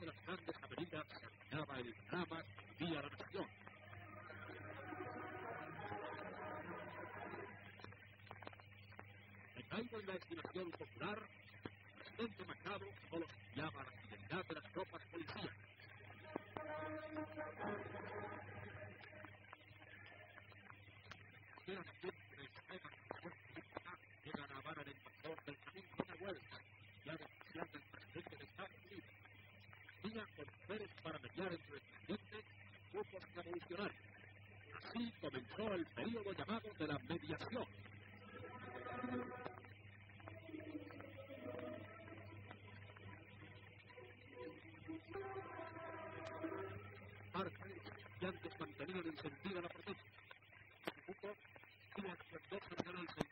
de las grandes avenidas se arruinaba el drama que vivía la nación. Recaído en la estimación popular, el presidente Macabro solo estudiaba la fidelidad de las tropas policíacas. Era Comenzó el periodo llamado de la mediación. Artes y antes mantenían encendida la protesta. y las dos